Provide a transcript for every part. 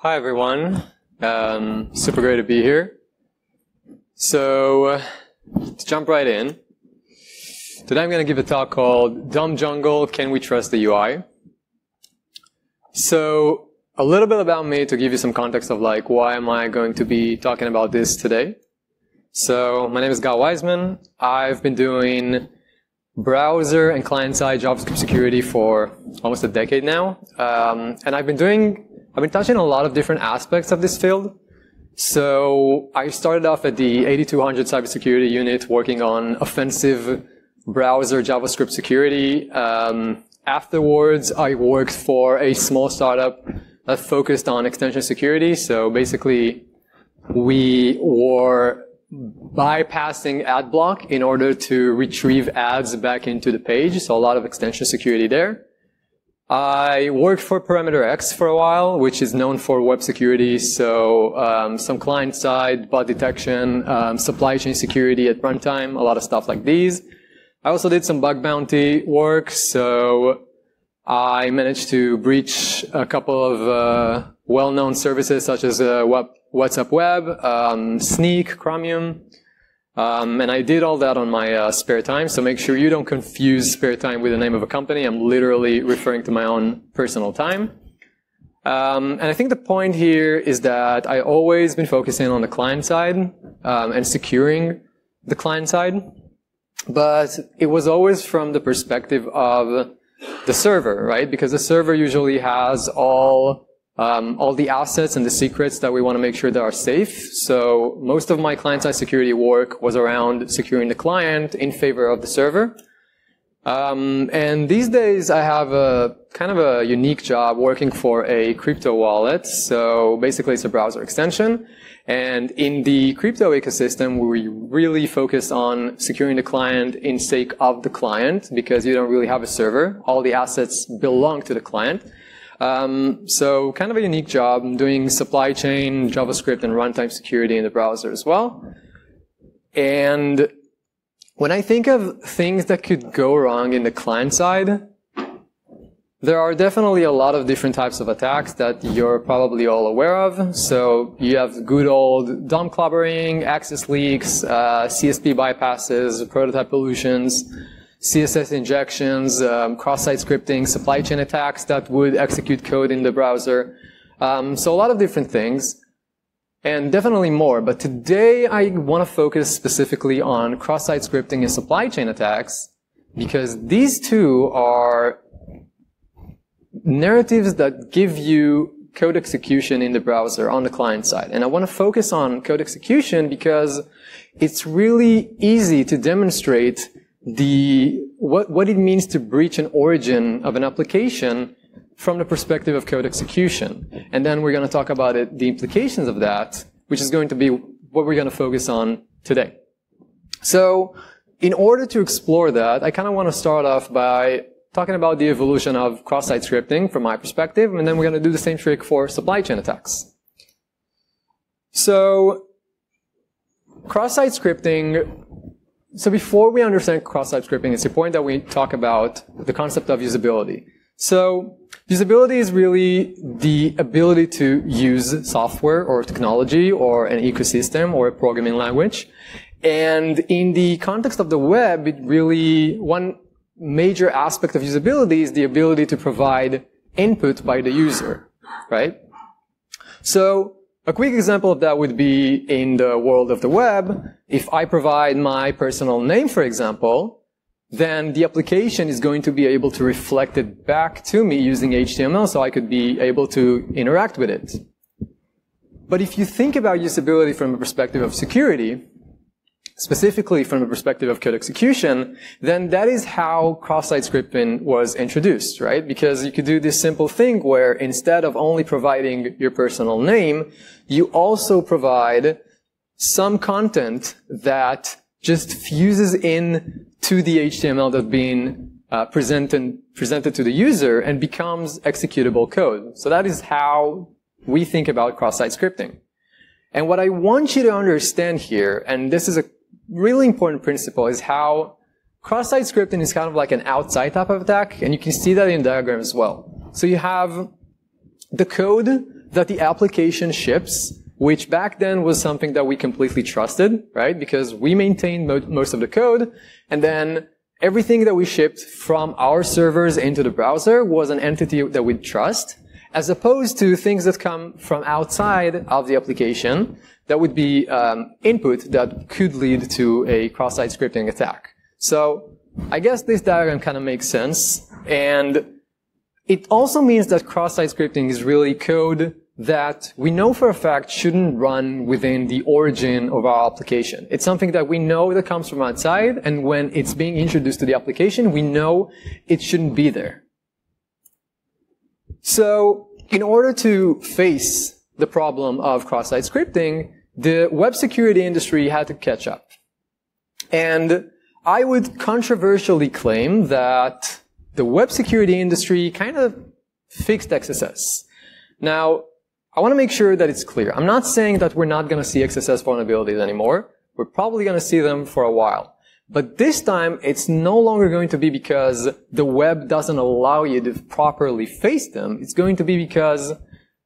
Hi, everyone. Um, super great to be here. So, uh, to jump right in, today I'm going to give a talk called DOM Jungle, Can We Trust the UI? So, a little bit about me to give you some context of like, why am I going to be talking about this today? So, my name is Gal Weizman. I've been doing browser and client-side JavaScript security for almost a decade now. Um, and I've been doing, I've been touching a lot of different aspects of this field. So I started off at the 8200 cybersecurity unit working on offensive browser JavaScript security. Um, afterwards, I worked for a small startup that focused on extension security. So basically, we were bypassing ad block in order to retrieve ads back into the page. So a lot of extension security there. I worked for PerimeterX for a while, which is known for web security. So um, some client side, bot detection, um, supply chain security at runtime, a lot of stuff like these. I also did some bug bounty work. So I managed to breach a couple of uh, well-known services such as uh, WhatsApp Web, um, Snyk, Chromium. Um, and I did all that on my uh, spare time, so make sure you don't confuse spare time with the name of a company. I'm literally referring to my own personal time. Um, and I think the point here is that I always been focusing on the client side um, and securing the client side, but it was always from the perspective of the server, right? Because the server usually has all um, all the assets and the secrets that we want to make sure that are safe. So most of my client-side security work was around securing the client in favor of the server. Um, and these days I have a kind of a unique job working for a crypto wallet. So basically it's a browser extension. And in the crypto ecosystem, we really focus on securing the client in sake of the client because you don't really have a server. All the assets belong to the client. Um, so kind of a unique job I'm doing supply chain, JavaScript, and runtime security in the browser as well. And when I think of things that could go wrong in the client side, there are definitely a lot of different types of attacks that you're probably all aware of. So you have good old DOM clobbering, XS-Leaks, uh, CSP bypasses, prototype pollutions, CSS injections, um, cross-site scripting, supply chain attacks that would execute code in the browser. Um, so a lot of different things, and definitely more. But today I want to focus specifically on cross-site scripting and supply chain attacks because these two are narratives that give you code execution in the browser on the client side. And I want to focus on code execution because it's really easy to demonstrate the what, what it means to breach an origin of an application from the perspective of code execution. And then we're going to talk about it, the implications of that, which is going to be what we're going to focus on today. So in order to explore that, I kind of want to start off by talking about the evolution of cross-site scripting from my perspective, and then we're going to do the same trick for supply chain attacks. So cross-site scripting so before we understand cross-site scripting, it's important that we talk about the concept of usability. So usability is really the ability to use software or technology or an ecosystem or a programming language. And in the context of the web, it really, one major aspect of usability is the ability to provide input by the user, right? So a quick example of that would be in the world of the web. If I provide my personal name, for example, then the application is going to be able to reflect it back to me using HTML so I could be able to interact with it. But if you think about usability from a perspective of security, specifically from the perspective of code execution, then that is how cross-site scripting was introduced, right? Because you could do this simple thing where instead of only providing your personal name, you also provide some content that just fuses in to the HTML that's being uh, presented, presented to the user and becomes executable code. So that is how we think about cross-site scripting. And what I want you to understand here, and this is a really important principle is how cross-site scripting is kind of like an outside type of attack, and you can see that in diagram as well. So you have the code that the application ships, which back then was something that we completely trusted, right? Because we maintained mo most of the code, and then everything that we shipped from our servers into the browser was an entity that we'd trust, as opposed to things that come from outside of the application that would be um, input that could lead to a cross-site scripting attack. So I guess this diagram kind of makes sense. And it also means that cross-site scripting is really code that we know for a fact shouldn't run within the origin of our application. It's something that we know that comes from outside, and when it's being introduced to the application, we know it shouldn't be there. So, in order to face the problem of cross-site scripting, the web security industry had to catch up. And I would controversially claim that the web security industry kind of fixed XSS. Now, I want to make sure that it's clear. I'm not saying that we're not going to see XSS vulnerabilities anymore. We're probably going to see them for a while. But this time, it's no longer going to be because the web doesn't allow you to properly face them. It's going to be because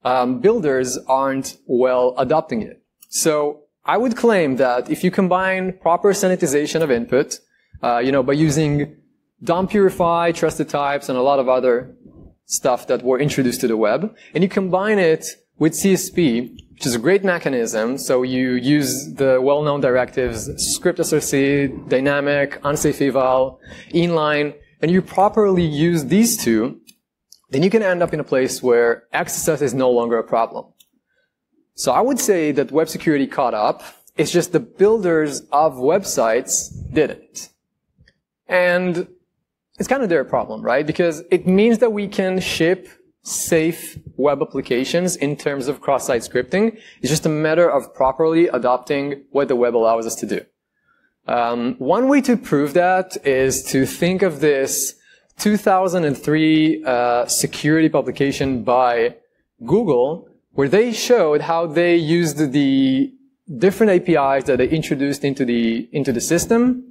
um, builders aren't well adopting it. So I would claim that if you combine proper sanitization of input, uh, you know, by using DOMPurify, trusted types, and a lot of other stuff that were introduced to the web, and you combine it with CSP, which is a great mechanism, so you use the well-known directives, script src, dynamic, unsafe eval, inline, and you properly use these two, then you can end up in a place where XSS is no longer a problem. So I would say that web security caught up. It's just the builders of websites didn't. And it's kind of their problem, right? Because it means that we can ship safe web applications in terms of cross-site scripting. It's just a matter of properly adopting what the web allows us to do. Um, one way to prove that is to think of this 2003 uh, security publication by Google, where they showed how they used the different APIs that they introduced into the into the system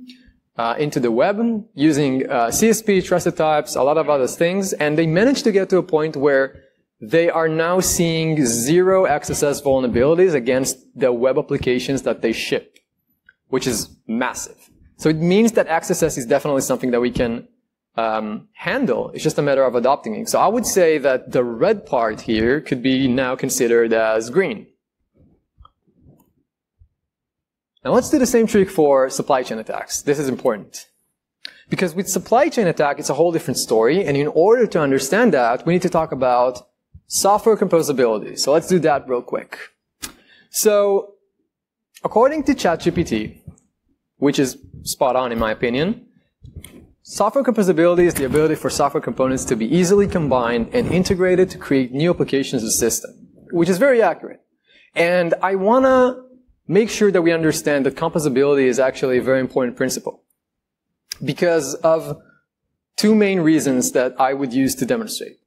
uh, into the web using uh, CSP, trusted types, a lot of other things, and they managed to get to a point where they are now seeing zero XSS vulnerabilities against the web applications that they ship, which is massive. So it means that XSS is definitely something that we can um, handle. It's just a matter of adopting it. So I would say that the red part here could be now considered as green. Now let's do the same trick for supply chain attacks. This is important. Because with supply chain attack, it's a whole different story. And in order to understand that, we need to talk about software composability. So let's do that real quick. So according to ChatGPT, which is spot on in my opinion, software composability is the ability for software components to be easily combined and integrated to create new applications of system, which is very accurate. And I want to make sure that we understand that composability is actually a very important principle because of two main reasons that I would use to demonstrate.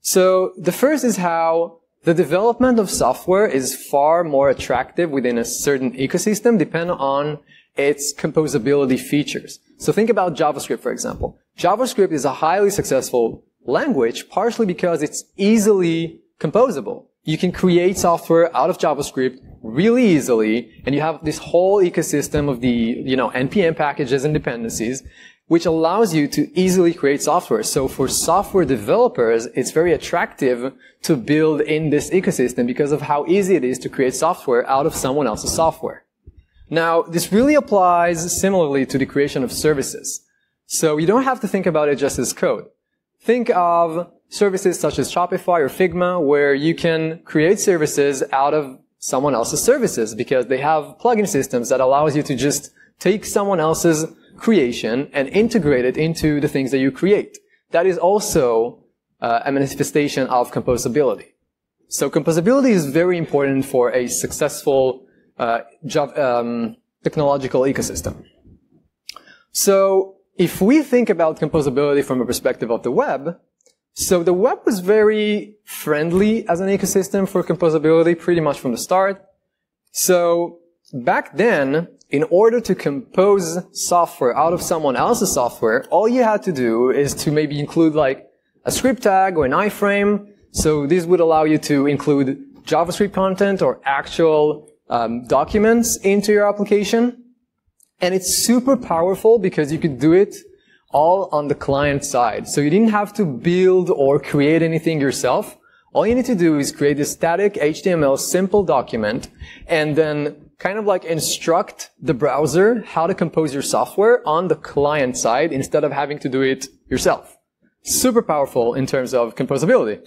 So the first is how the development of software is far more attractive within a certain ecosystem depending on its composability features. So think about JavaScript, for example. JavaScript is a highly successful language partially because it's easily composable. You can create software out of JavaScript really easily, and you have this whole ecosystem of the, you know, NPM packages and dependencies, which allows you to easily create software. So for software developers, it's very attractive to build in this ecosystem because of how easy it is to create software out of someone else's software. Now, this really applies similarly to the creation of services. So you don't have to think about it just as code. Think of services such as Shopify or Figma where you can create services out of someone else's services because they have plugin systems that allows you to just take someone else's creation and integrate it into the things that you create. That is also uh, a manifestation of composability. So composability is very important for a successful uh, um, technological ecosystem. So if we think about composability from a perspective of the web, so the web was very friendly as an ecosystem for composability pretty much from the start. So back then, in order to compose software out of someone else's software, all you had to do is to maybe include like a script tag or an iframe. So this would allow you to include JavaScript content or actual um, documents into your application. And it's super powerful because you could do it all on the client side. So you didn't have to build or create anything yourself. All you need to do is create a static HTML simple document and then kind of like instruct the browser how to compose your software on the client side instead of having to do it yourself. Super powerful in terms of composability.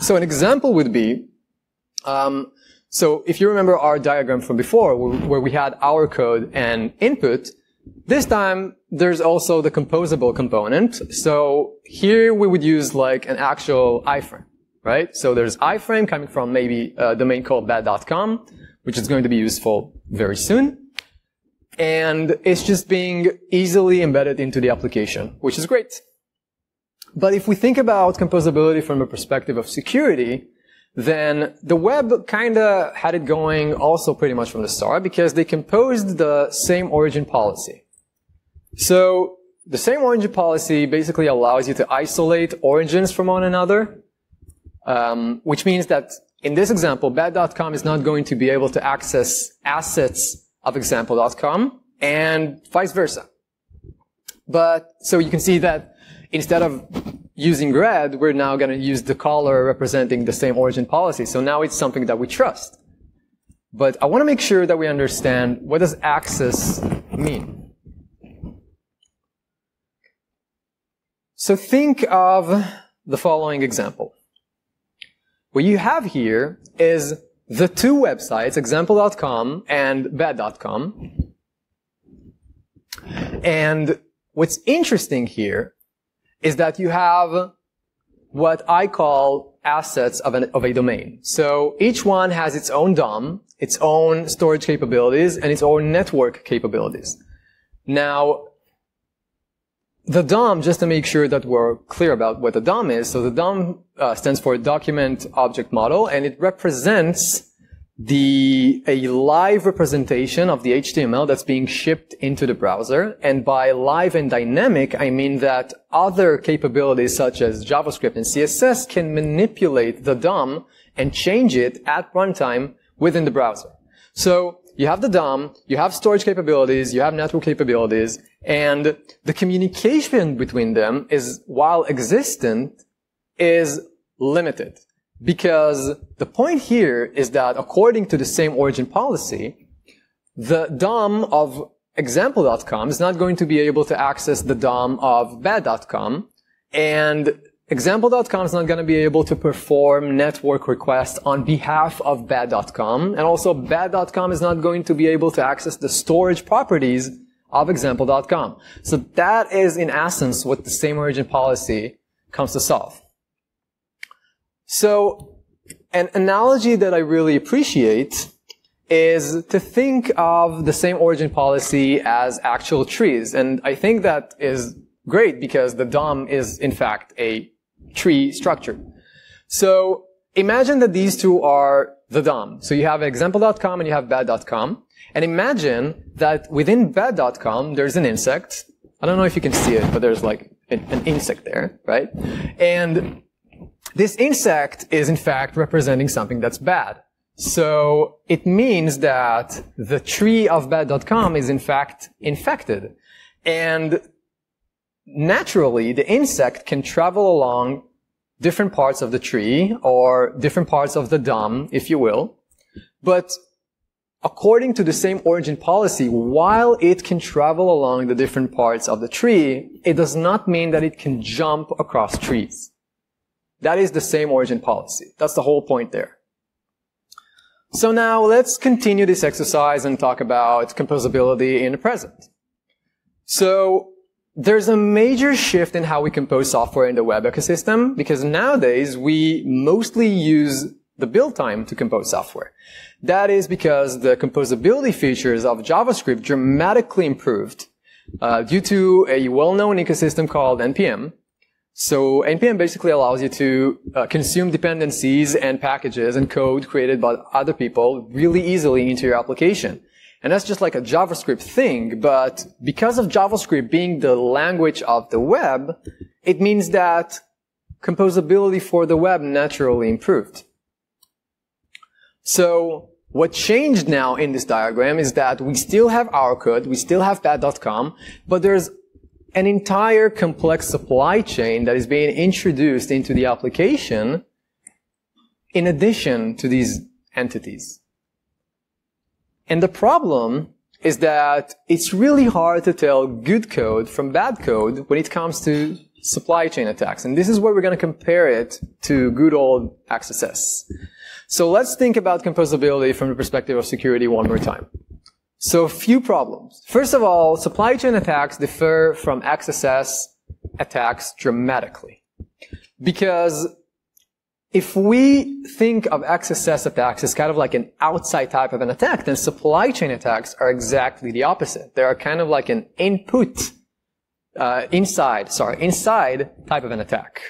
So an example would be, um, so if you remember our diagram from before where we had our code and input, this time there's also the composable component. So here we would use like an actual iframe, right? So there's iframe coming from maybe a domain called bad.com, which is going to be useful very soon. And it's just being easily embedded into the application, which is great. But if we think about composability from a perspective of security, then the web kind of had it going also pretty much from the start because they composed the same origin policy. So the same origin policy basically allows you to isolate origins from one another, um, which means that in this example, bad.com is not going to be able to access assets of example.com and vice versa. But so you can see that instead of using red, we're now going to use the color representing the same origin policy. So now it's something that we trust. But I want to make sure that we understand what does access mean. So think of the following example. What you have here is the two websites, example.com and bad.com. And what's interesting here is that you have what I call assets of, an, of a domain. So each one has its own DOM, its own storage capabilities, and its own network capabilities. Now, the DOM, just to make sure that we're clear about what the DOM is, so the DOM uh, stands for Document Object Model, and it represents the a live representation of the HTML that's being shipped into the browser. And by live and dynamic, I mean that other capabilities such as JavaScript and CSS can manipulate the DOM and change it at runtime within the browser. So you have the DOM, you have storage capabilities, you have network capabilities, and the communication between them is, while existent, is limited. Because the point here is that according to the same origin policy, the DOM of example.com is not going to be able to access the DOM of bad.com. And example.com is not going to be able to perform network requests on behalf of bad.com. And also bad.com is not going to be able to access the storage properties of example.com. So that is in essence what the same origin policy comes to solve. So an analogy that I really appreciate is to think of the same origin policy as actual trees. And I think that is great because the DOM is in fact a tree structure. So imagine that these two are the DOM. So you have example.com and you have bad.com. And imagine that within bad.com, there's an insect. I don't know if you can see it, but there's like an, an insect there, right? And this insect is in fact representing something that's bad. So it means that the tree of bad.com is in fact infected. And naturally, the insect can travel along different parts of the tree or different parts of the DOM, if you will. But according to the same origin policy, while it can travel along the different parts of the tree, it does not mean that it can jump across trees. That is the same origin policy. That's the whole point there. So now let's continue this exercise and talk about composability in the present. So there's a major shift in how we compose software in the web ecosystem because nowadays we mostly use the build time to compose software. That is because the composability features of JavaScript dramatically improved uh, due to a well-known ecosystem called NPM, so NPM basically allows you to uh, consume dependencies and packages and code created by other people really easily into your application. And that's just like a JavaScript thing, but because of JavaScript being the language of the web, it means that composability for the web naturally improved. So what changed now in this diagram is that we still have our code, we still have bad.com, but there's an entire complex supply chain that is being introduced into the application in addition to these entities. And the problem is that it's really hard to tell good code from bad code when it comes to supply chain attacks. And this is where we're going to compare it to good old XSS. So let's think about composability from the perspective of security one more time. So a few problems. First of all, supply chain attacks differ from XSS attacks dramatically. Because if we think of XSS attacks as kind of like an outside type of an attack, then supply chain attacks are exactly the opposite. They are kind of like an input, uh, inside, sorry, inside type of an attack.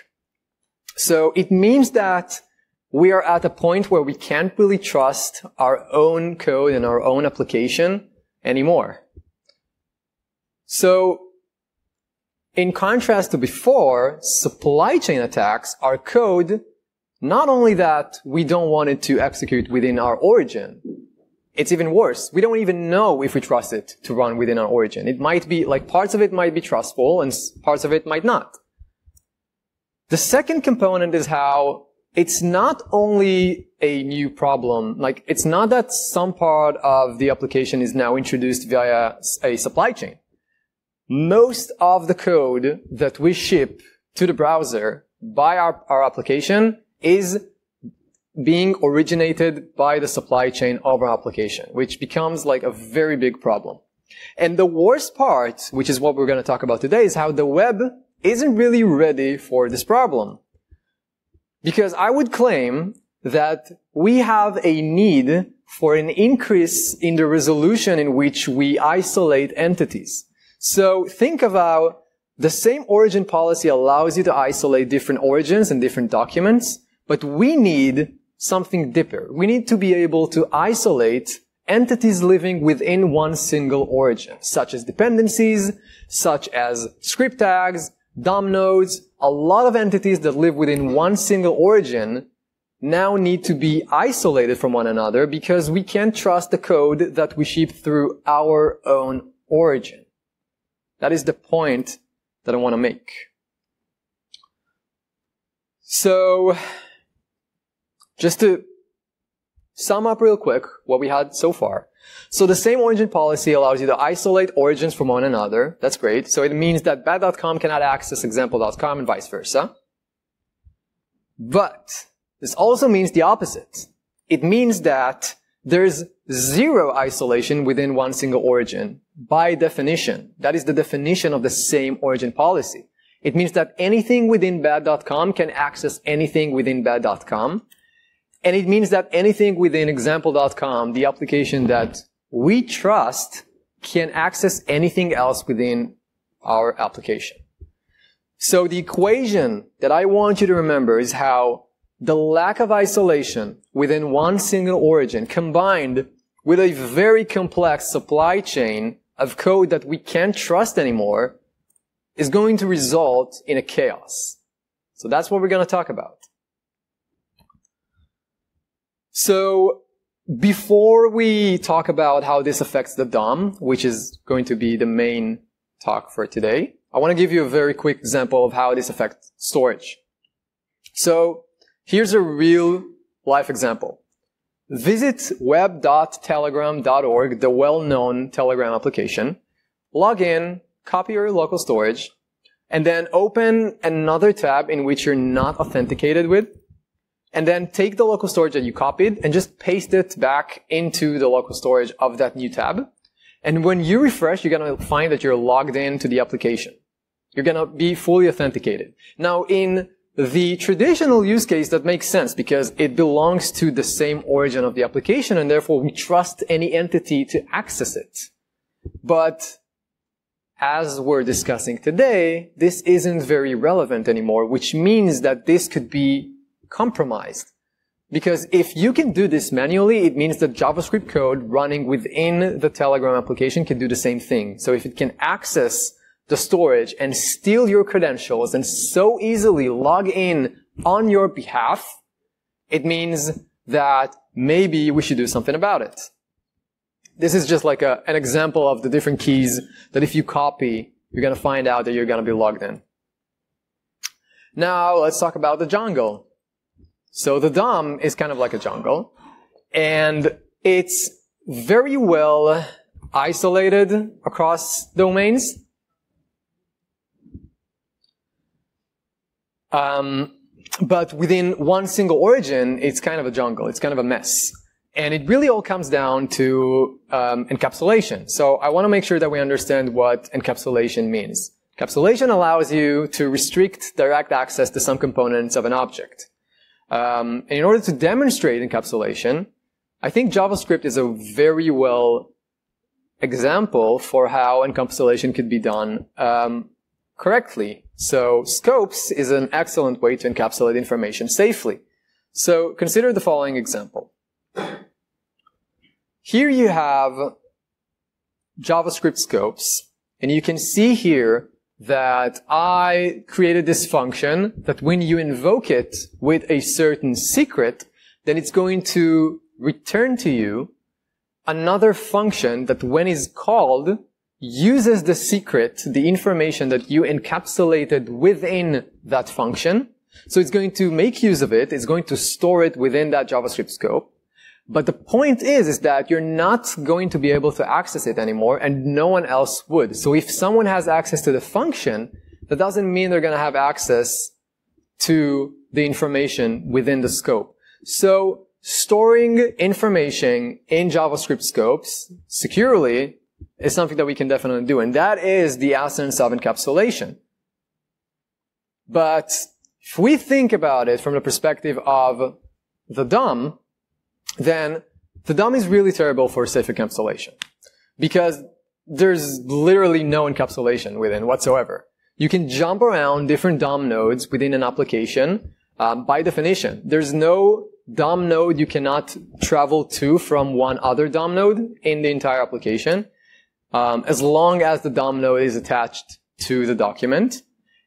So it means that we are at a point where we can't really trust our own code and our own application anymore. So in contrast to before, supply chain attacks are code not only that we don't want it to execute within our origin, it's even worse. We don't even know if we trust it to run within our origin. It might be, like, parts of it might be trustful and parts of it might not. The second component is how it's not only a new problem, like, it's not that some part of the application is now introduced via a supply chain. Most of the code that we ship to the browser by our, our application is being originated by the supply chain of our application, which becomes like a very big problem. And the worst part, which is what we're going to talk about today, is how the web isn't really ready for this problem. Because I would claim that we have a need for an increase in the resolution in which we isolate entities. So think about the same origin policy allows you to isolate different origins and different documents. But we need something deeper. We need to be able to isolate entities living within one single origin, such as dependencies, such as script tags, DOM nodes, a lot of entities that live within one single origin now need to be isolated from one another because we can't trust the code that we ship through our own origin. That is the point that I want to make. So, just to sum up real quick what we had so far. So the same origin policy allows you to isolate origins from one another. That's great. So it means that bad.com cannot access example.com and vice versa. But this also means the opposite. It means that there's zero isolation within one single origin by definition. That is the definition of the same origin policy. It means that anything within bad.com can access anything within bad.com. And it means that anything within example.com, the application that we trust, can access anything else within our application. So the equation that I want you to remember is how the lack of isolation within one single origin combined with a very complex supply chain of code that we can't trust anymore is going to result in a chaos. So that's what we're going to talk about. So before we talk about how this affects the DOM, which is going to be the main talk for today, I want to give you a very quick example of how this affects storage. So here's a real life example. Visit web.telegram.org, the well-known Telegram application, log in, copy your local storage, and then open another tab in which you're not authenticated with, and then take the local storage that you copied and just paste it back into the local storage of that new tab. And when you refresh, you're going to find that you're logged in to the application. You're going to be fully authenticated. Now, in the traditional use case, that makes sense because it belongs to the same origin of the application and therefore we trust any entity to access it. But as we're discussing today, this isn't very relevant anymore, which means that this could be compromised. Because if you can do this manually, it means that JavaScript code running within the Telegram application can do the same thing. So if it can access the storage and steal your credentials and so easily log in on your behalf, it means that maybe we should do something about it. This is just like a, an example of the different keys that if you copy, you're going to find out that you're going to be logged in. Now let's talk about the jungle. So the DOM is kind of like a jungle and it's very well isolated across domains. Um, but within one single origin, it's kind of a jungle. It's kind of a mess. And it really all comes down to um, encapsulation. So I want to make sure that we understand what encapsulation means. Encapsulation allows you to restrict direct access to some components of an object. Um, and in order to demonstrate encapsulation, I think JavaScript is a very well example for how encapsulation could be done um, correctly. So scopes is an excellent way to encapsulate information safely. So consider the following example. Here you have JavaScript scopes, and you can see here that I created this function that when you invoke it with a certain secret, then it's going to return to you another function that when is called uses the secret, the information that you encapsulated within that function. So it's going to make use of it. It's going to store it within that JavaScript scope. But the point is, is that you're not going to be able to access it anymore and no one else would. So if someone has access to the function, that doesn't mean they're going to have access to the information within the scope. So storing information in JavaScript scopes securely is something that we can definitely do. And that is the essence of encapsulation. But if we think about it from the perspective of the DOM, then the DOM is really terrible for safe encapsulation because there's literally no encapsulation within whatsoever. You can jump around different DOM nodes within an application um, by definition. There's no DOM node you cannot travel to from one other DOM node in the entire application, um, as long as the DOM node is attached to the document.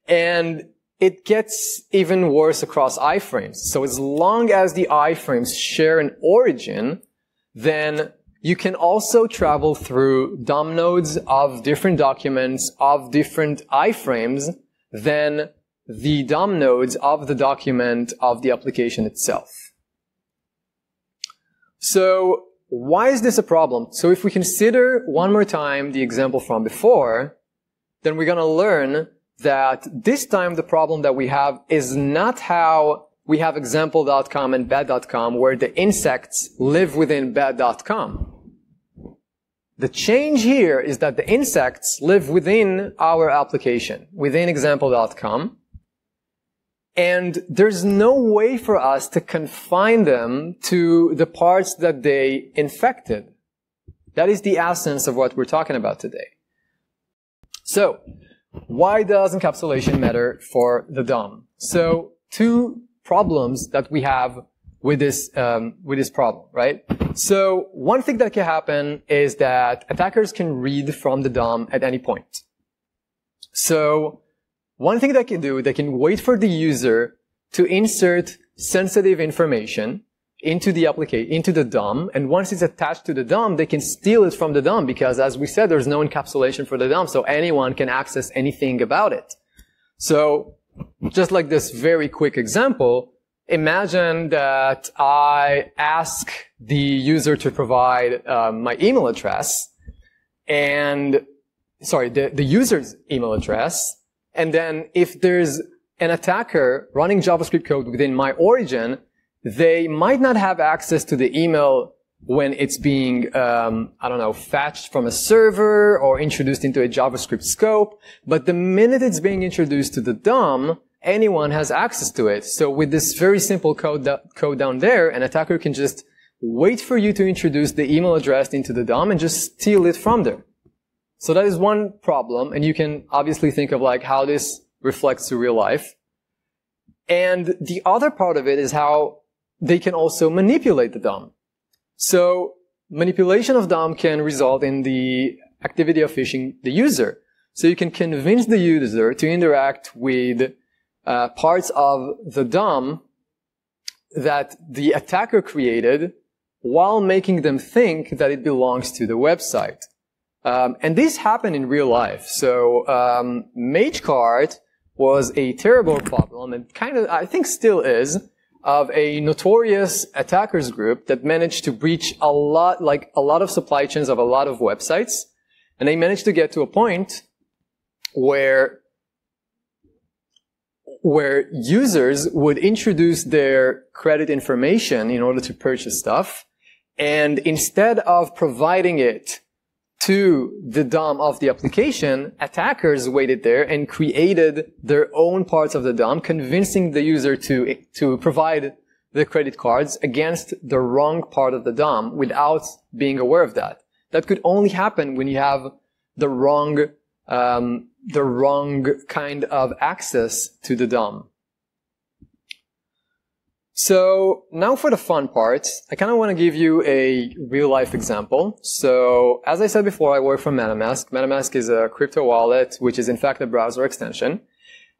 And it gets even worse across iframes. So as long as the iframes share an origin, then you can also travel through DOM nodes of different documents of different iframes than the DOM nodes of the document of the application itself. So why is this a problem? So if we consider one more time the example from before, then we're going to learn that this time the problem that we have is not how we have example.com and bad.com where the insects live within bad.com. The change here is that the insects live within our application, within example.com, and there's no way for us to confine them to the parts that they infected. That is the essence of what we're talking about today. So, why does encapsulation matter for the DOM? So, two problems that we have with this um, with this problem, right? So, one thing that can happen is that attackers can read from the DOM at any point. So, one thing they can do, they can wait for the user to insert sensitive information into the application, into the DOM, and once it's attached to the DOM, they can steal it from the DOM because as we said, there's no encapsulation for the DOM, so anyone can access anything about it. So, just like this very quick example, imagine that I ask the user to provide uh, my email address and, sorry, the, the user's email address, and then if there's an attacker running JavaScript code within my origin, they might not have access to the email when it's being, um, I don't know, fetched from a server or introduced into a JavaScript scope. But the minute it's being introduced to the DOM, anyone has access to it. So with this very simple code, code down there, an attacker can just wait for you to introduce the email address into the DOM and just steal it from there. So that is one problem, and you can obviously think of like how this reflects to real life. And the other part of it is how they can also manipulate the DOM. So manipulation of DOM can result in the activity of phishing the user. So you can convince the user to interact with uh, parts of the DOM that the attacker created while making them think that it belongs to the website. Um, and this happened in real life. So um, MageCart was a terrible problem, and kind of I think still is, of a notorious attackers group that managed to breach a lot, like a lot of supply chains of a lot of websites, and they managed to get to a point where where users would introduce their credit information in order to purchase stuff. And instead of providing it to the DOM of the application, attackers waited there and created their own parts of the DOM, convincing the user to, to provide the credit cards against the wrong part of the DOM without being aware of that. That could only happen when you have the wrong um, the wrong kind of access to the DOM. So now for the fun part, I kind of want to give you a real life example. So as I said before, I work for MetaMask. MetaMask is a crypto wallet, which is in fact a browser extension.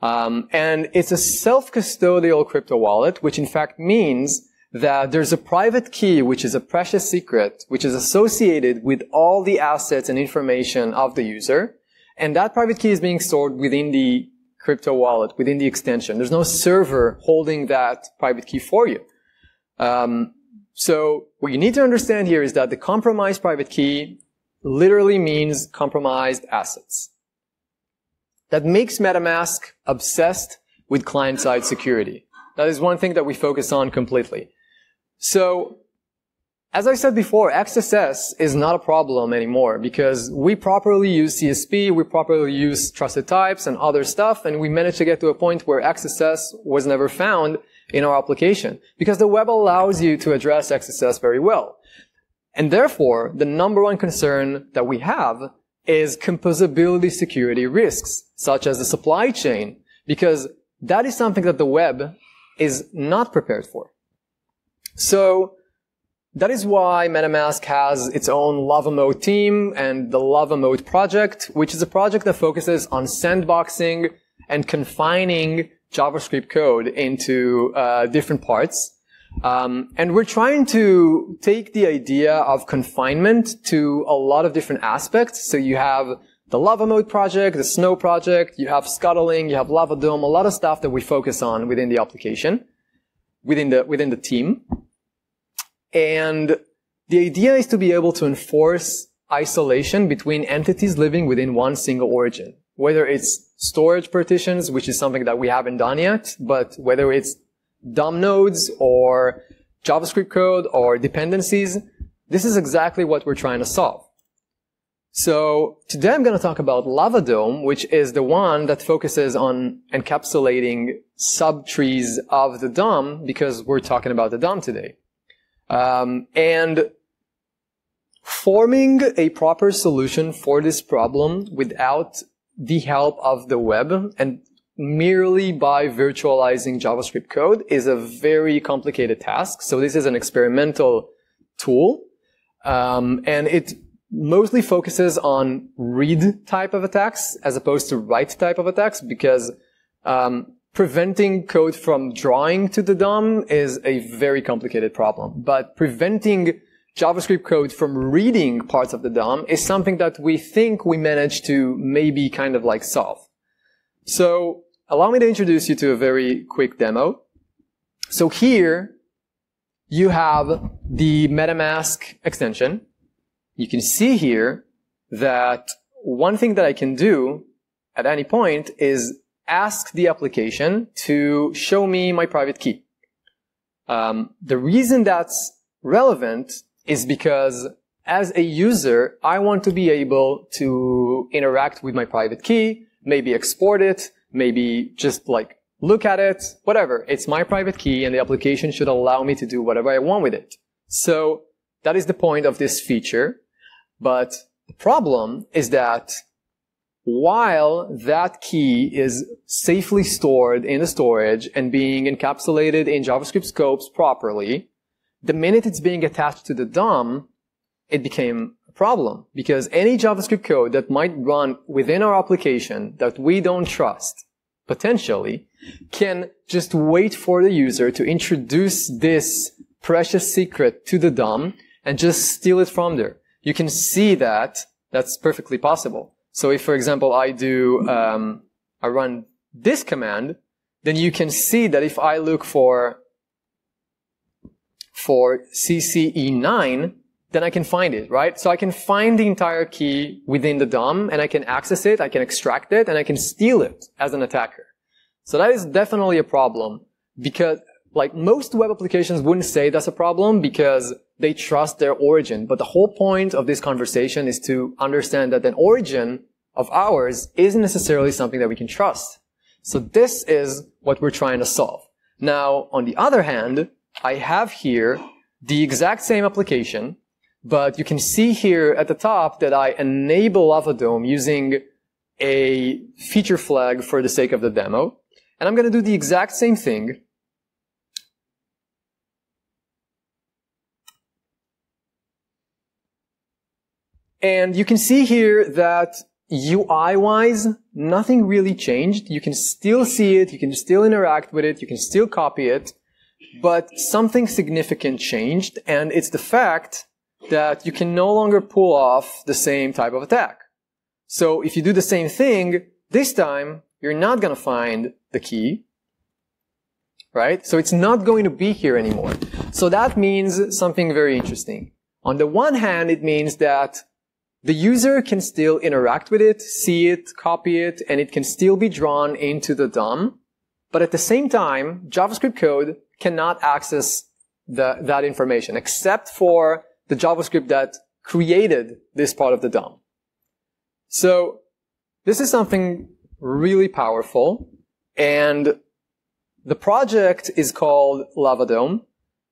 Um, and it's a self-custodial crypto wallet, which in fact means that there's a private key, which is a precious secret, which is associated with all the assets and information of the user. And that private key is being stored within the crypto wallet, within the extension. There's no server holding that private key for you. Um, so what you need to understand here is that the compromised private key literally means compromised assets. That makes MetaMask obsessed with client-side security. That is one thing that we focus on completely. So as I said before, XSS is not a problem anymore because we properly use CSP, we properly use trusted types and other stuff, and we managed to get to a point where XSS was never found in our application because the web allows you to address XSS very well. And therefore, the number one concern that we have is composability security risks, such as the supply chain, because that is something that the web is not prepared for. So, that is why MetaMask has its own LavaMoat team and the LavaMoat project, which is a project that focuses on sandboxing and confining JavaScript code into uh, different parts. Um, and we're trying to take the idea of confinement to a lot of different aspects. So you have the LavaMoat project, the Snow project, you have scuttling, you have LavaDome, a lot of stuff that we focus on within the application, within the, within the team. And the idea is to be able to enforce isolation between entities living within one single origin. Whether it's storage partitions, which is something that we haven't done yet, but whether it's DOM nodes or JavaScript code or dependencies, this is exactly what we're trying to solve. So today I'm going to talk about LavaDome, which is the one that focuses on encapsulating subtrees of the DOM because we're talking about the DOM today. Um, and forming a proper solution for this problem without the help of the web and merely by virtualizing JavaScript code is a very complicated task. So this is an experimental tool. Um, and it mostly focuses on read type of attacks as opposed to write type of attacks because um, preventing code from drawing to the DOM is a very complicated problem. But preventing JavaScript code from reading parts of the DOM is something that we think we managed to maybe kind of like solve. So allow me to introduce you to a very quick demo. So here you have the MetaMask extension. You can see here that one thing that I can do at any point is ask the application to show me my private key. Um, the reason that's relevant is because as a user, I want to be able to interact with my private key, maybe export it, maybe just like look at it, whatever. It's my private key and the application should allow me to do whatever I want with it. So that is the point of this feature. But the problem is that while that key is safely stored in the storage and being encapsulated in JavaScript scopes properly, the minute it's being attached to the DOM, it became a problem because any JavaScript code that might run within our application that we don't trust, potentially, can just wait for the user to introduce this precious secret to the DOM and just steal it from there. You can see that that's perfectly possible. So if, for example, I do, um, I run this command, then you can see that if I look for, for CCE9, then I can find it, right? So I can find the entire key within the DOM and I can access it, I can extract it, and I can steal it as an attacker. So that is definitely a problem because like most web applications wouldn't say that's a problem because they trust their origin. But the whole point of this conversation is to understand that an origin of ours isn't necessarily something that we can trust. So this is what we're trying to solve. Now, on the other hand, I have here the exact same application, but you can see here at the top that I enable LavaDome using a feature flag for the sake of the demo. And I'm going to do the exact same thing And you can see here that UI-wise, nothing really changed. You can still see it, you can still interact with it, you can still copy it, but something significant changed, and it's the fact that you can no longer pull off the same type of attack. So if you do the same thing, this time, you're not going to find the key, right? So it's not going to be here anymore. So that means something very interesting. On the one hand, it means that the user can still interact with it, see it, copy it, and it can still be drawn into the DOM. But at the same time, JavaScript code cannot access the, that information except for the JavaScript that created this part of the DOM. So this is something really powerful. And the project is called LavaDome.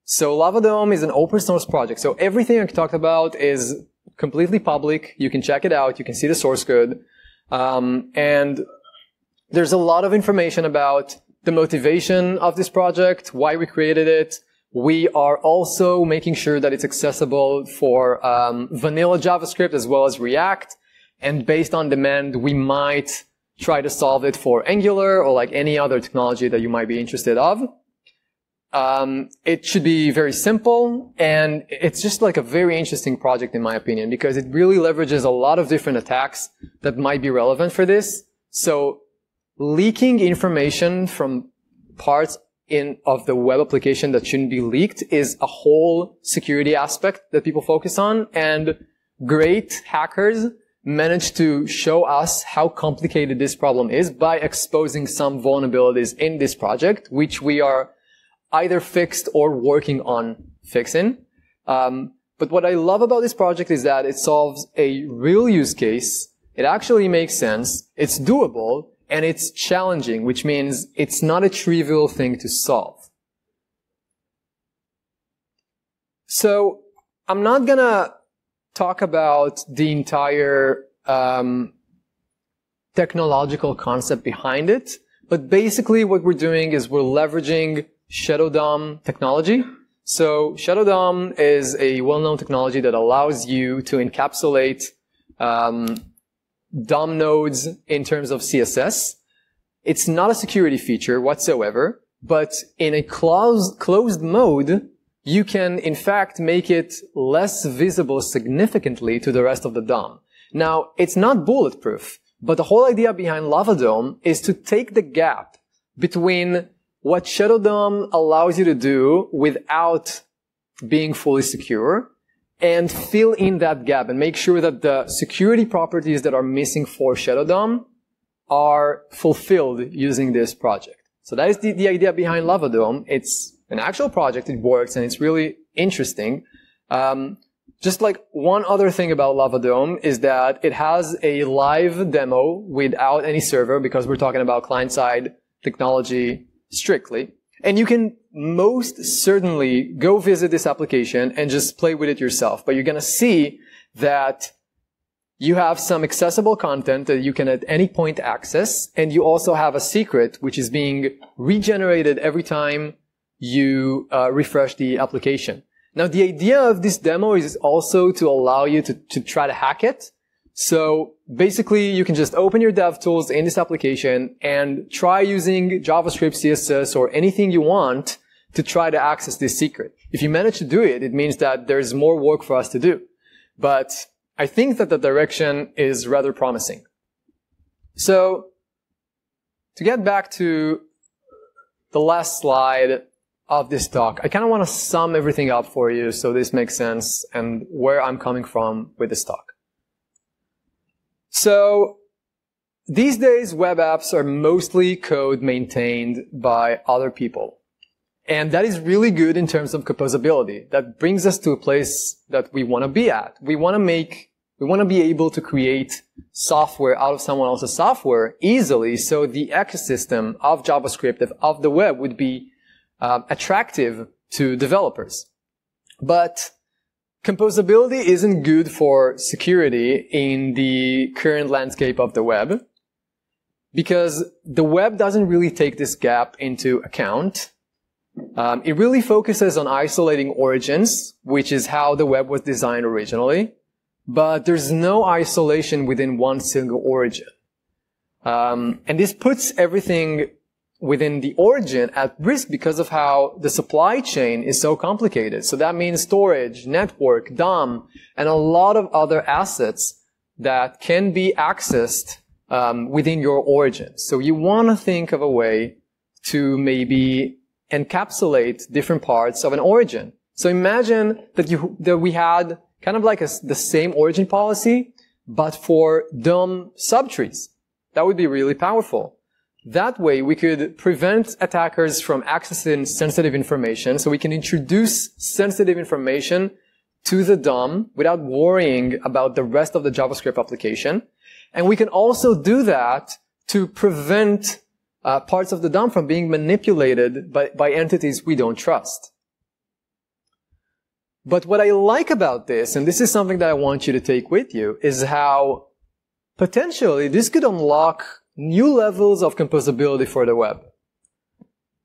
So LavaDome is an open source project. So everything I talked about is completely public. You can check it out. You can see the source code. Um, and there's a lot of information about the motivation of this project, why we created it. We are also making sure that it's accessible for um, vanilla JavaScript as well as React. And based on demand, we might try to solve it for Angular or like any other technology that you might be interested of. Um, it should be very simple and it's just like a very interesting project in my opinion because it really leverages a lot of different attacks that might be relevant for this. So leaking information from parts in of the web application that shouldn't be leaked is a whole security aspect that people focus on and great hackers manage to show us how complicated this problem is by exposing some vulnerabilities in this project, which we are either fixed or working on fixing. Um, but what I love about this project is that it solves a real use case. It actually makes sense. It's doable and it's challenging, which means it's not a trivial thing to solve. So I'm not gonna talk about the entire um, technological concept behind it, but basically what we're doing is we're leveraging Shadow DOM technology. So Shadow DOM is a well-known technology that allows you to encapsulate um, DOM nodes in terms of CSS. It's not a security feature whatsoever, but in a closed, closed mode, you can in fact make it less visible significantly to the rest of the DOM. Now, it's not bulletproof, but the whole idea behind LavaDome is to take the gap between what Shadow DOM allows you to do without being fully secure and fill in that gap and make sure that the security properties that are missing for Shadow DOM are fulfilled using this project. So that is the, the idea behind LavaDome. It's an actual project. It works and it's really interesting. Um, just like one other thing about LavaDome is that it has a live demo without any server because we're talking about client-side technology strictly. And you can most certainly go visit this application and just play with it yourself. But you're going to see that you have some accessible content that you can at any point access. And you also have a secret, which is being regenerated every time you uh, refresh the application. Now, the idea of this demo is also to allow you to, to try to hack it so basically you can just open your DevTools in this application and try using JavaScript, CSS, or anything you want to try to access this secret. If you manage to do it, it means that there's more work for us to do. But I think that the direction is rather promising. So to get back to the last slide of this talk, I kind of want to sum everything up for you so this makes sense and where I'm coming from with this talk. So these days, web apps are mostly code maintained by other people. And that is really good in terms of composability. That brings us to a place that we want to be at. We want to make, we want to be able to create software out of someone else's software easily. So the ecosystem of JavaScript, of the web would be uh, attractive to developers. But composability isn't good for security in the current landscape of the web because the web doesn't really take this gap into account. Um, it really focuses on isolating origins, which is how the web was designed originally, but there's no isolation within one single origin. Um, and this puts everything within the origin at risk because of how the supply chain is so complicated. So that means storage, network, DOM, and a lot of other assets that can be accessed um, within your origin. So you want to think of a way to maybe encapsulate different parts of an origin. So imagine that you that we had kind of like a, the same origin policy, but for DOM subtrees. That would be really powerful. That way we could prevent attackers from accessing sensitive information. So we can introduce sensitive information to the DOM without worrying about the rest of the JavaScript application. And we can also do that to prevent uh, parts of the DOM from being manipulated by, by entities we don't trust. But what I like about this, and this is something that I want you to take with you, is how potentially this could unlock new levels of composability for the web.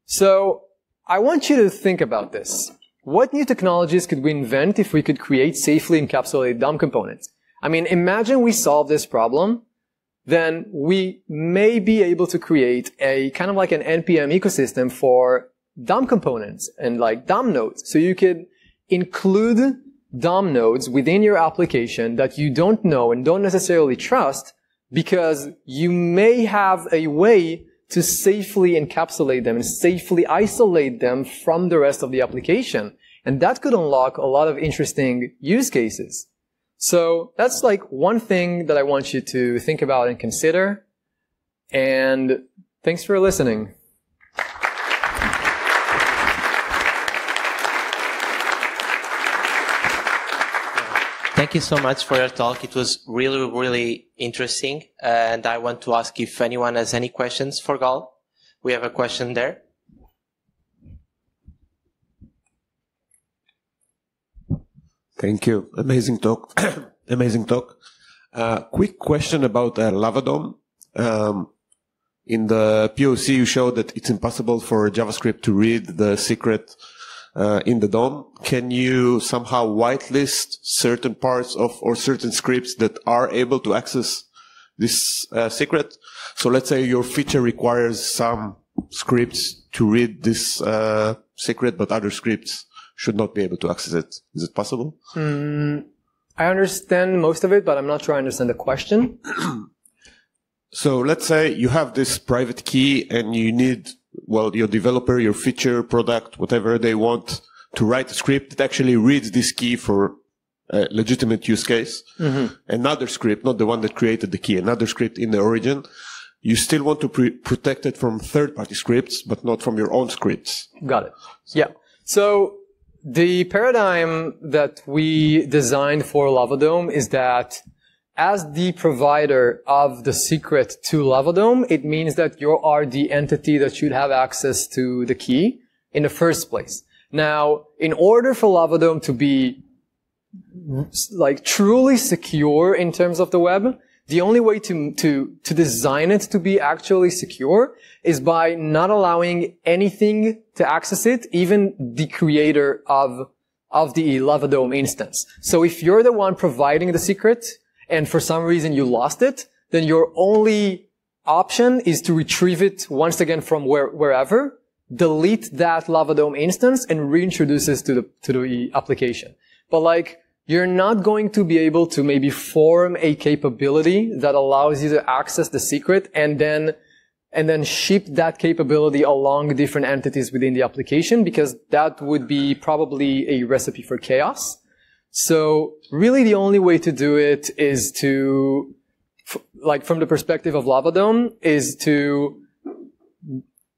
So I want you to think about this. What new technologies could we invent if we could create safely encapsulated DOM components? I mean, imagine we solve this problem, then we may be able to create a kind of like an NPM ecosystem for DOM components and like DOM nodes. So you could include DOM nodes within your application that you don't know and don't necessarily trust because you may have a way to safely encapsulate them and safely isolate them from the rest of the application. And that could unlock a lot of interesting use cases. So that's like one thing that I want you to think about and consider. And thanks for listening. Thank you so much for your talk. It was really, really interesting. And I want to ask if anyone has any questions for Gal. We have a question there. Thank you. Amazing talk. Amazing talk. Uh, quick question about uh, LavaDome. Um, in the POC, you showed that it's impossible for JavaScript to read the secret uh, in the DOM. Can you somehow whitelist certain parts of or certain scripts that are able to access this uh, secret? So let's say your feature requires some scripts to read this uh, secret, but other scripts should not be able to access it. Is it possible? Mm, I understand most of it, but I'm not sure I understand the question. so let's say you have this private key and you need well, your developer, your feature, product, whatever they want to write a script that actually reads this key for a legitimate use case. Mm-hmm. Another script, not the one that created the key, another script in the origin. You still want to pre- protect it from third party scripts, but not from your own scripts. Got it. Yeah. So the paradigm that we designed for LavaDome is that as the provider of the secret to LavaDome, it means that you are the entity that should have access to the key in the first place. Now, in order for LavaDome to be like truly secure in terms of the web, the only way to, to, to design it to be actually secure is by not allowing anything to access it, even the creator of, of the LavaDome instance. So if you're the one providing the secret, and for some reason you lost it, then your only option is to retrieve it once again from where, wherever delete that LavaDome instance and reintroduce it to the, to the application. But like, you're not going to be able to maybe form a capability that allows you to access the secret and then and then ship that capability along different entities within the application because that would be probably a recipe for chaos. So really the only way to do it is to, like from the perspective of LavaDome, is to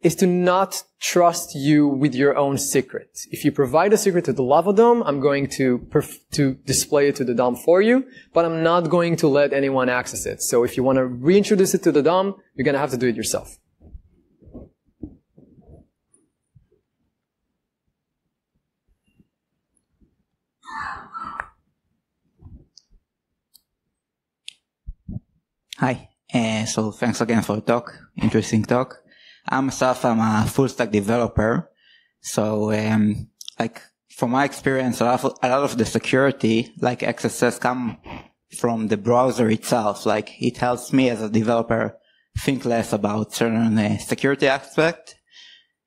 is to not trust you with your own secret. If you provide a secret to the LavaDome, I'm going to to display it to the DOM for you, but I'm not going to let anyone access it. So if you want to reintroduce it to the DOM, you're going to have to do it yourself. Hi. Uh, so thanks again for the talk. Interesting talk. I'm myself am a full stack developer. So, um, like from my experience, a lot, of, a lot of the security, like XSS come from the browser itself. Like it helps me as a developer think less about certain uh, security aspect.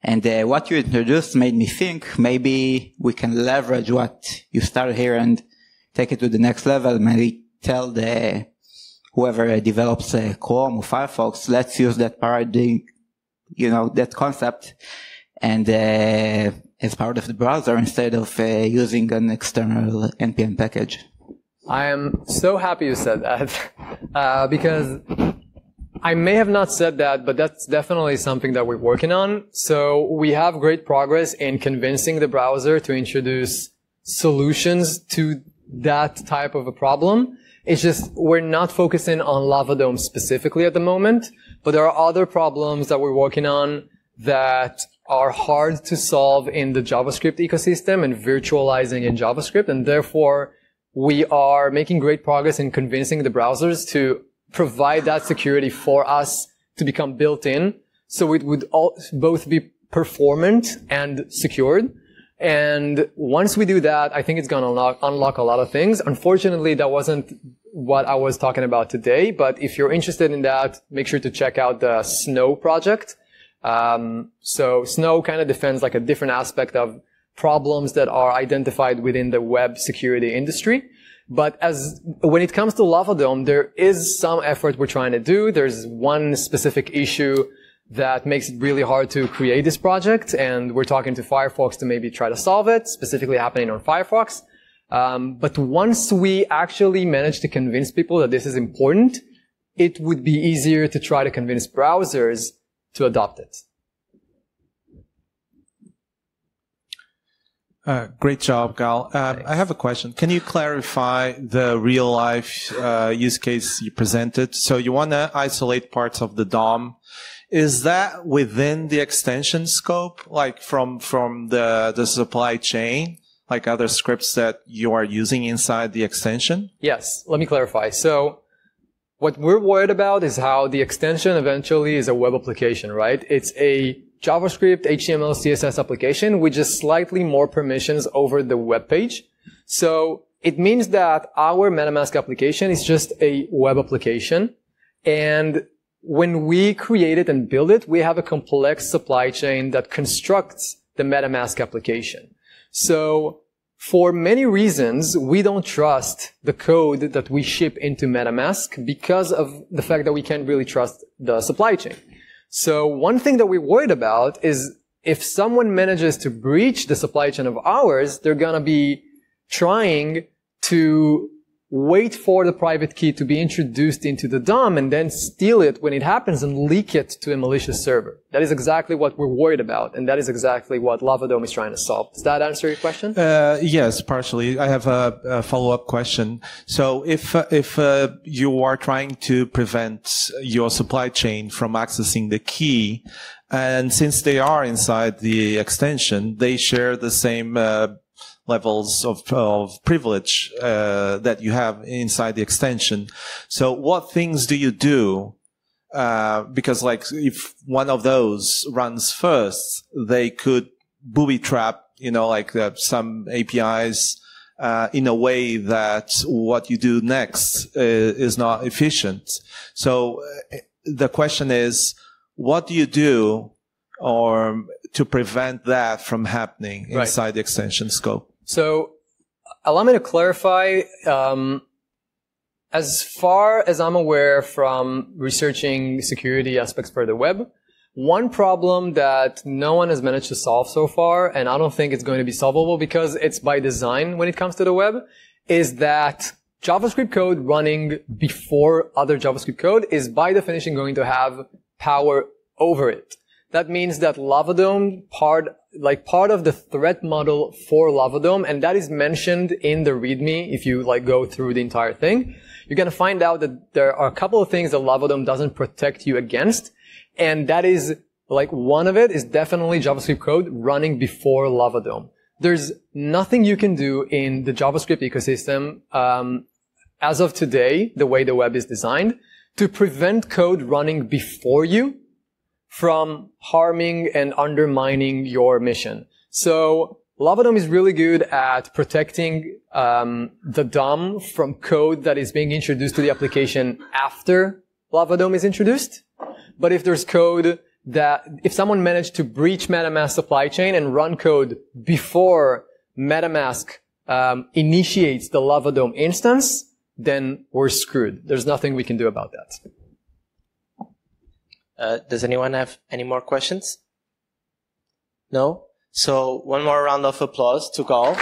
And uh, what you introduced made me think maybe we can leverage what you started here and take it to the next level. Maybe tell the whoever develops uh, Chrome or Firefox, let's use that paradigm you know, that concept and uh, as part of the browser instead of uh, using an external npm package. I am so happy you said that uh, because I may have not said that, but that's definitely something that we're working on. So we have great progress in convincing the browser to introduce solutions to that type of a problem. It's just we're not focusing on LavaDome specifically at the moment, but there are other problems that we're working on that are hard to solve in the JavaScript ecosystem and virtualizing in JavaScript. And therefore, we are making great progress in convincing the browsers to provide that security for us to become built in. So it would all, both be performant and secured. And once we do that, I think it's going to unlock, unlock a lot of things. Unfortunately, that wasn't what I was talking about today. But if you're interested in that, make sure to check out the Snow project. Um, so Snow kind of defends like a different aspect of problems that are identified within the web security industry. But as when it comes to LavaDome, there is some effort we're trying to do. There's one specific issue that makes it really hard to create this project. And we're talking to Firefox to maybe try to solve it, specifically happening on Firefox. Um, but once we actually manage to convince people that this is important, it would be easier to try to convince browsers to adopt it. Uh, great job, Gal. Um, I have a question. Can you clarify the real life uh, use case you presented? So you want to isolate parts of the DOM is that within the extension scope, like from, from the, the supply chain, like other scripts that you are using inside the extension? Yes. Let me clarify. So what we're worried about is how the extension eventually is a web application, right? It's a JavaScript, HTML, CSS application with just slightly more permissions over the web page. So it means that our MetaMask application is just a web application and when we create it and build it, we have a complex supply chain that constructs the MetaMask application. So for many reasons, we don't trust the code that we ship into MetaMask because of the fact that we can't really trust the supply chain. So one thing that we're worried about is if someone manages to breach the supply chain of ours, they're going to be trying to wait for the private key to be introduced into the DOM and then steal it when it happens and leak it to a malicious server. That is exactly what we're worried about, and that is exactly what LavaDome is trying to solve. Does that answer your question? Uh, yes, partially. I have a, a follow-up question. So, if uh, if uh, you are trying to prevent your supply chain from accessing the key, and since they are inside the extension, they share the same uh, levels of, of privilege uh, that you have inside the extension. So what things do you do? Uh, because like if one of those runs first, they could booby trap, you know, like uh, some APIs uh, in a way that what you do next uh, is not efficient. So uh, the question is, what do you do or to prevent that from happening Right. inside the extension scope? So allow me to clarify. Um, as far as I'm aware from researching security aspects for the web, one problem that no one has managed to solve so far, and I don't think it's going to be solvable because it's by design when it comes to the web, is that JavaScript code running before other JavaScript code is by definition going to have power over it. That means that LavaDome part, like part of the threat model for LavaDome, and that is mentioned in the README if you like go through the entire thing, you're to find out that there are a couple of things that LavaDome doesn't protect you against. And that is like one of it is definitely JavaScript code running before LavaDome. There's nothing you can do in the JavaScript ecosystem, um, as of today, the way the web is designed, to prevent code running before you from harming and undermining your mission. So LavaDome is really good at protecting um, the DOM from code that is being introduced to the application after LavaDome is introduced. But if there's code that, if someone managed to breach MetaMask supply chain and run code before MetaMask um, initiates the LavaDome instance, then we're screwed. There's nothing we can do about that. Uh, does anyone have any more questions? No? So one more round of applause to Gal.